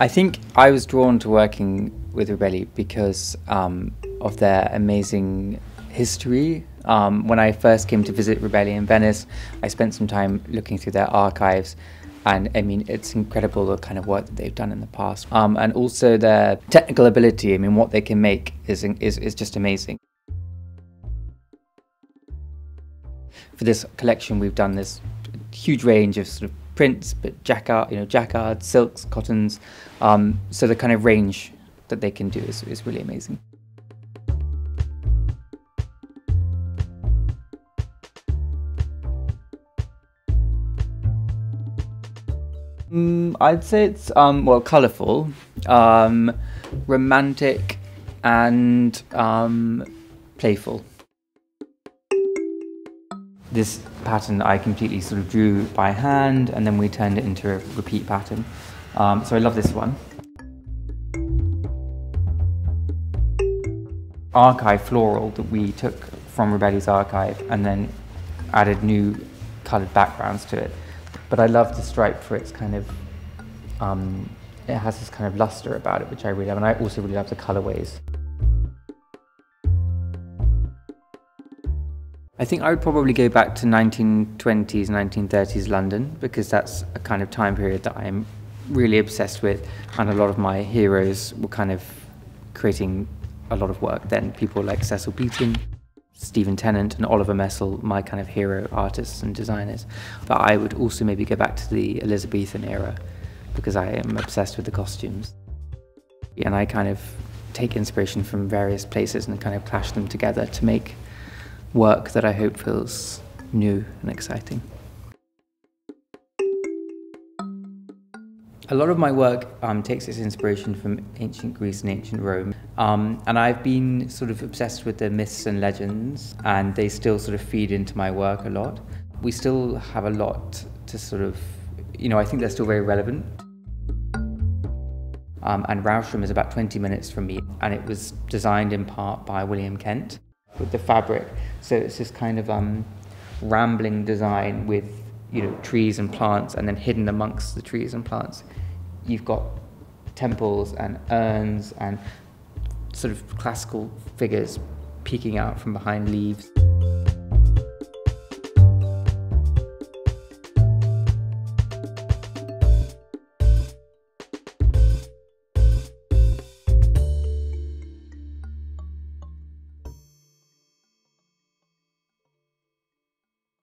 I think I was drawn to working with Rubelli because um, of their amazing history. Um, when I first came to visit Rubelli in Venice, I spent some time looking through their archives. And I mean, it's incredible the kind of work that they've done in the past. Um, and also their technical ability, I mean, what they can make is, is, is just amazing. For this collection, we've done this huge range of sort of prints, but jacquard, you know, jacquard, silks, cottons. Um, so the kind of range that they can do is, is really amazing. Mm, I'd say it's um, well colourful, um, romantic, and um, playful. This pattern I completely sort of drew by hand, and then we turned it into a repeat pattern. Um, so I love this one. Archive floral that we took from Rubelli's archive and then added new coloured backgrounds to it. But I love the stripe for its kind of, um, it has this kind of luster about it, which I really love. And I also really love the colorways. I think I would probably go back to 1920s, 1930s London because that's a kind of time period that I'm really obsessed with. And a lot of my heroes were kind of creating a lot of work then. People like Cecil Beaton. Stephen Tennant and Oliver Messel, my kind of hero artists and designers. But I would also maybe go back to the Elizabethan era because I am obsessed with the costumes. And I kind of take inspiration from various places and kind of clash them together to make work that I hope feels new and exciting. A lot of my work um, takes its inspiration from ancient Greece and ancient Rome. Um, and I've been sort of obsessed with the myths and legends, and they still sort of feed into my work a lot. We still have a lot to sort of, you know, I think they're still very relevant. Um, and Rousham is about 20 minutes from me, and it was designed in part by William Kent with the fabric. So it's this kind of um, rambling design with, you know, trees and plants, and then hidden amongst the trees and plants you've got temples and urns and sort of classical figures peeking out from behind leaves.